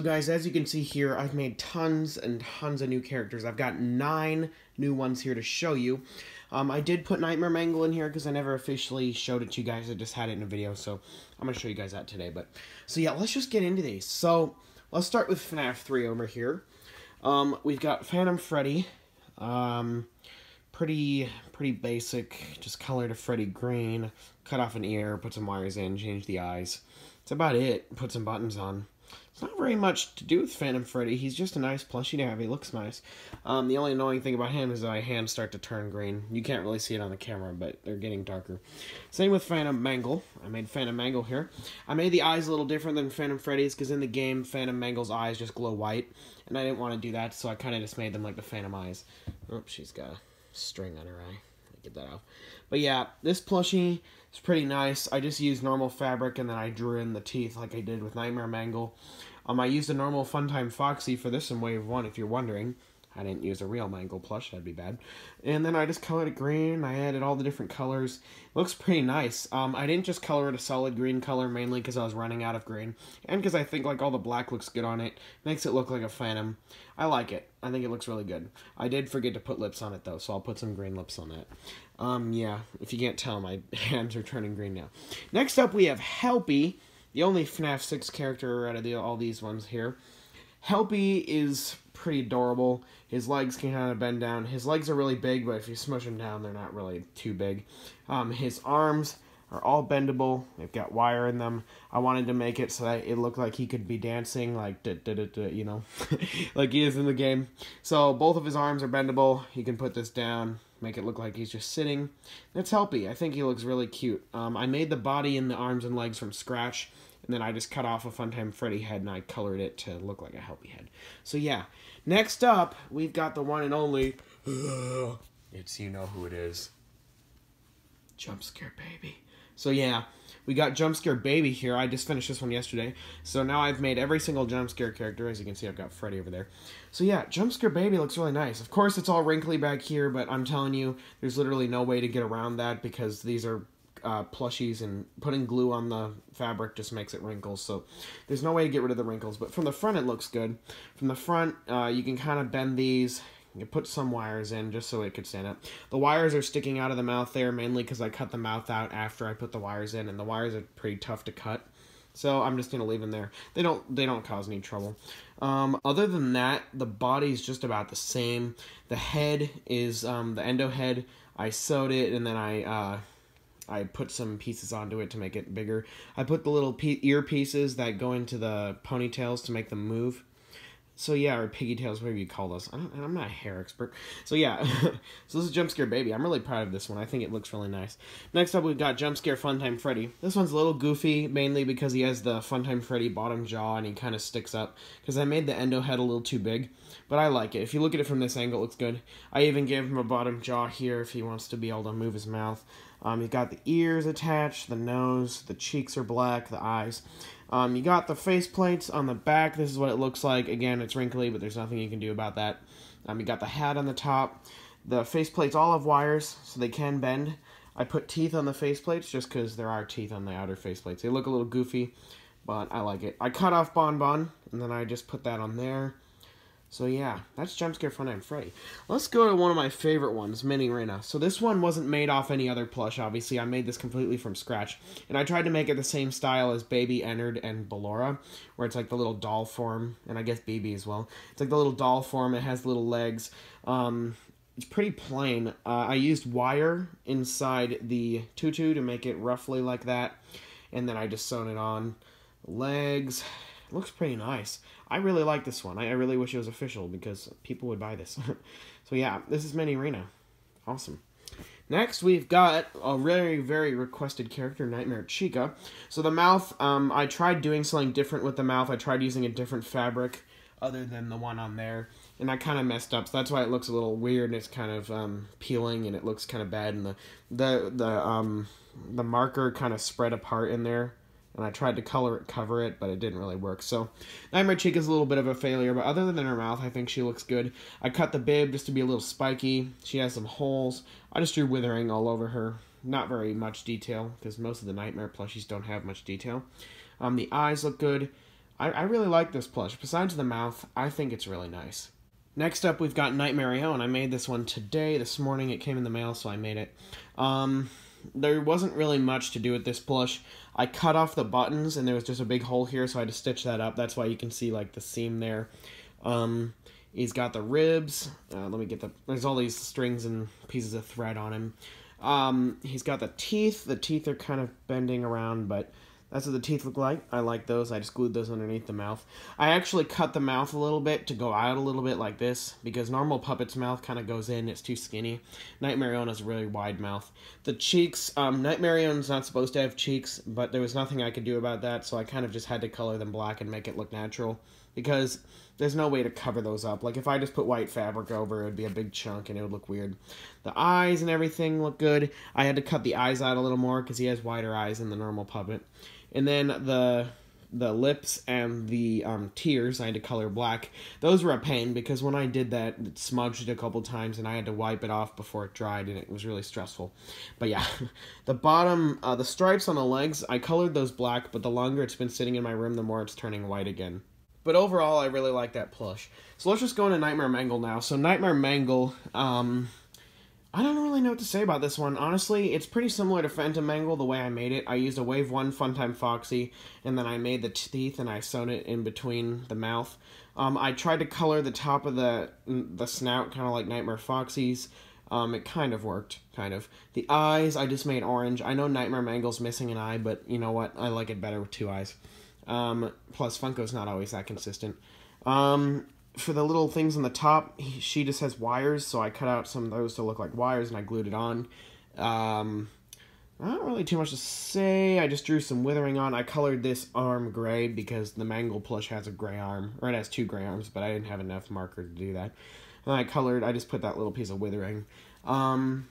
So guys, as you can see here, I've made tons and tons of new characters. I've got nine new ones here to show you. Um, I did put Nightmare Mangle in here because I never officially showed it to you guys. I just had it in a video, so I'm going to show you guys that today. But So yeah, let's just get into these. So let's start with FNAF 3 over here. Um, we've got Phantom Freddy. Um, pretty pretty basic, just color to Freddy green, cut off an ear, put some wires in, change the eyes. That's about it. Put some buttons on. It's not very much to do with Phantom Freddy. He's just a nice plushie to have. He looks nice. Um, the only annoying thing about him is that my hands start to turn green. You can't really see it on the camera, but they're getting darker. Same with Phantom Mangle. I made Phantom Mangle here. I made the eyes a little different than Phantom Freddy's because in the game, Phantom Mangle's eyes just glow white. And I didn't want to do that, so I kind of just made them like the Phantom eyes. Oh, she's got a string on her eye get that off. But yeah, this plushie is pretty nice. I just used normal fabric and then I drew in the teeth like I did with Nightmare Mangle. Um, I used a normal Funtime Foxy for this in Wave 1 if you're wondering. I didn't use a real Mangle plush, that'd be bad. And then I just colored it green. I added all the different colors. It looks pretty nice. Um, I didn't just color it a solid green color mainly because I was running out of green. And because I think like all the black looks good on it. Makes it look like a phantom. I like it. I think it looks really good. I did forget to put lips on it though, so I'll put some green lips on that. Um, yeah, if you can't tell, my hands are turning green now. Next up we have Helpy, the only FNAF 6 character out of the, all these ones here. Helpy is pretty adorable. His legs can kind of bend down. His legs are really big, but if you smush them down, they're not really too big. Um, his arms are all bendable. They've got wire in them. I wanted to make it so that it looked like he could be dancing, like, da, da, da, da, you know, like he is in the game. So both of his arms are bendable. He can put this down, make it look like he's just sitting. That's Helpy. I think he looks really cute. Um, I made the body and the arms and legs from scratch. And then I just cut off a Funtime Freddy head and I colored it to look like a Helpy head. So yeah. Next up, we've got the one and only. It's you know who it is. Jump Scare Baby. So yeah, we got Jump Scare Baby here. I just finished this one yesterday. So now I've made every single Jump Scare character. As you can see, I've got Freddy over there. So yeah, Jump Scare Baby looks really nice. Of course, it's all wrinkly back here, but I'm telling you, there's literally no way to get around that because these are uh, plushies and putting glue on the fabric just makes it wrinkles. So there's no way to get rid of the wrinkles. But from the front, it looks good. From the front, uh, you can kind of bend these. You put some wires in just so it could stand up. The wires are sticking out of the mouth there mainly because I cut the mouth out after I put the wires in, and the wires are pretty tough to cut. So I'm just gonna leave them there. They don't they don't cause any trouble. Um, other than that, the body's just about the same. The head is um, the endo head. I sewed it and then I uh, I put some pieces onto it to make it bigger. I put the little ear pieces that go into the ponytails to make them move. So yeah, or piggy tails, whatever you call those. I am not a hair expert. So yeah, so this is Jump Scare Baby. I'm really proud of this one. I think it looks really nice. Next up, we've got Jump Scare Funtime Freddy. This one's a little goofy, mainly because he has the Funtime Freddy bottom jaw and he kind of sticks up. Because I made the endo head a little too big, but I like it. If you look at it from this angle, it looks good. I even gave him a bottom jaw here if he wants to be able to move his mouth. Um, you got the ears attached, the nose, the cheeks are black, the eyes. Um, you got the face plates on the back. This is what it looks like. Again, it's wrinkly, but there's nothing you can do about that. Um, you got the hat on the top. The face plates all have wires, so they can bend. I put teeth on the face plates just because there are teeth on the outer face plates. They look a little goofy, but I like it. I cut off Bon Bon, and then I just put that on there. So yeah, that's Jump Scare Funtime Freddy. Let's go to one of my favorite ones, Minireena. So this one wasn't made off any other plush, obviously. I made this completely from scratch. And I tried to make it the same style as Baby Ennard and Ballora, where it's like the little doll form, and I guess BB as well. It's like the little doll form, it has little legs. Um, it's pretty plain. Uh, I used wire inside the tutu to make it roughly like that. And then I just sewn it on. Legs, it looks pretty nice. I really like this one. I, I really wish it was official because people would buy this. so yeah, this is Minireena. Awesome. Next, we've got a very, very requested character, Nightmare Chica. So the mouth, um, I tried doing something different with the mouth. I tried using a different fabric other than the one on there. And I kind of messed up, so that's why it looks a little weird and it's kind of um, peeling and it looks kind of bad. And the, the, the, um, the marker kind of spread apart in there and I tried to color it, cover it, but it didn't really work. So Nightmare Chica is a little bit of a failure, but other than her mouth, I think she looks good. I cut the bib just to be a little spiky. She has some holes. I just drew withering all over her. Not very much detail, because most of the Nightmare plushies don't have much detail. Um, the eyes look good. I, I really like this plush. Besides the mouth, I think it's really nice. Next up, we've got Nightmare and I made this one today, this morning. It came in the mail, so I made it. Um, there wasn't really much to do with this plush. I cut off the buttons, and there was just a big hole here, so I had to stitch that up. That's why you can see, like, the seam there. Um, he's got the ribs. Uh, let me get the... There's all these strings and pieces of thread on him. Um, he's got the teeth. The teeth are kind of bending around, but that's what the teeth look like. I like those. I just glued those underneath the mouth. I actually cut the mouth a little bit to go out a little bit like this because normal puppet's mouth kind of goes in. It's too skinny. Nightmare has a really wide mouth. The cheeks, um, Nightmare not supposed to have cheeks, but there was nothing I could do about that, so I kind of just had to color them black and make it look natural because there's no way to cover those up. Like if I just put white fabric over, it would be a big chunk and it would look weird. The eyes and everything look good. I had to cut the eyes out a little more because he has wider eyes than the normal puppet. And then the the lips and the um, tears I had to color black. Those were a pain because when I did that, it smudged a couple times and I had to wipe it off before it dried and it was really stressful. But yeah, the bottom, uh, the stripes on the legs, I colored those black, but the longer it's been sitting in my room, the more it's turning white again. But overall, I really like that plush. So let's just go into Nightmare Mangle now. So Nightmare Mangle, um, I don't really know what to say about this one. Honestly, it's pretty similar to Phantom Mangle the way I made it. I used a Wave 1 Funtime Foxy, and then I made the teeth and I sewn it in between the mouth. Um, I tried to color the top of the the snout kind of like Nightmare Foxy's. Um, it kind of worked, kind of. The eyes, I just made orange. I know Nightmare Mangle's missing an eye, but you know what? I like it better with two eyes. Um, plus, Funko's not always that consistent. Um, for the little things on the top, he, she just has wires, so I cut out some of those to look like wires and I glued it on. Um, not really too much to say. I just drew some withering on. I colored this arm gray because the Mangle plush has a gray arm, or it has two gray arms, but I didn't have enough marker to do that. And I colored, I just put that little piece of withering. Um,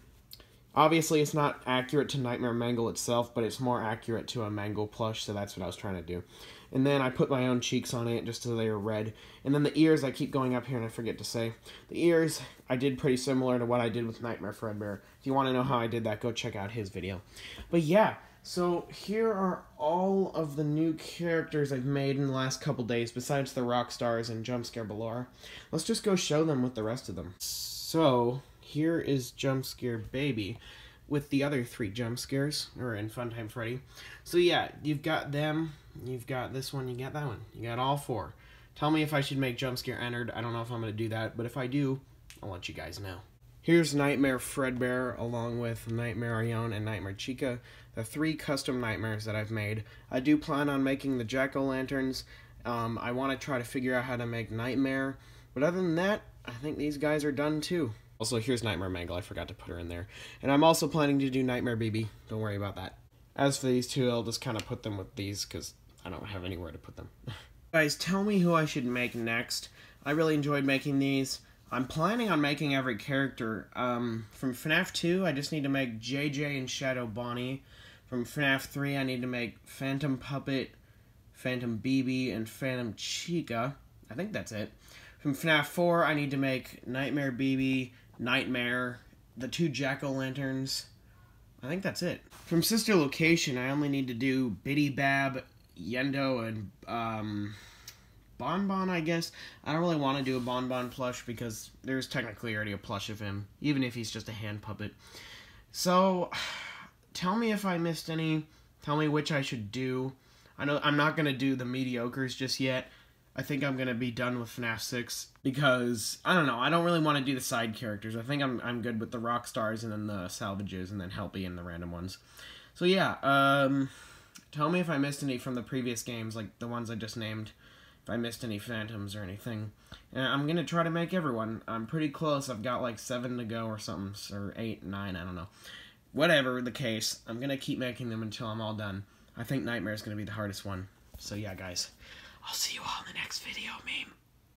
obviously, it's not accurate to Nightmare Mangle itself, but it's more accurate to a Mangle plush, so that's what I was trying to do. And then I put my own cheeks on it just so they are red. And then the ears, I keep going up here and I forget to say. The ears, I did pretty similar to what I did with Nightmare Fredbear. If you want to know how I did that, go check out his video. But yeah, so here are all of the new characters I've made in the last couple days, besides the rock stars and Jumpscare Ballora. Let's just go show them with the rest of them. So, here is Jumpscare Baby with the other three jump scares, or in Funtime Freddy. So yeah, you've got them, you've got this one, you got that one. You got all four. Tell me if I should make jump scare Ennard. I don't know if I'm going to do that, but if I do, I'll let you guys know. Here's Nightmare Fredbear along with Nightmarionne and Nightmare Chica, the three custom nightmares that I've made. I do plan on making the jack-o'-lanterns. Um, I want to try to figure out how to make Nightmare, but other than that, I think these guys are done too. Also, here's Nightmare Mangle. I forgot to put her in there. And I'm also planning to do Nightmare BB. Don't worry about that. As for these two, I'll just kind of put them with these because I don't have anywhere to put them. Guys, tell me who I should make next. I really enjoyed making these. I'm planning on making every character. Um, from FNAF 2, I just need to make JJ and Shadow Bonnie. From FNAF 3, I need to make Phantom Puppet, Phantom BB, and Phantom Chica. I think that's it. From FNAF 4, I need to make Nightmare BB, Nightmare, the two jack-o'-lanterns. I think that's it. From Sister Location, I only need to do Bidybab, Yenndo, and um, Bon Bon, I guess. I don't really want to do a Bon Bon plush because there's technically already a plush of him, even if he's just a hand puppet. So, tell me if I missed any. Tell me which I should do. I know I'm not going to do the mediocres just yet. I think I'm gonna be done with FNAF 6 because I don't know. I don't really want to do the side characters. I think I'm I'm good with the rock stars and then the salvages and then Helpy and the random ones. So yeah, um, tell me if I missed any from the previous games, like the ones I just named. If I missed any phantoms or anything, and I'm gonna try to make everyone. I'm pretty close. I've got like seven to go or something, or eight, nine. I don't know. Whatever the case, I'm gonna keep making them until I'm all done. I think Nightmare is gonna be the hardest one. So yeah, guys. I'll see you all in the next video, meme.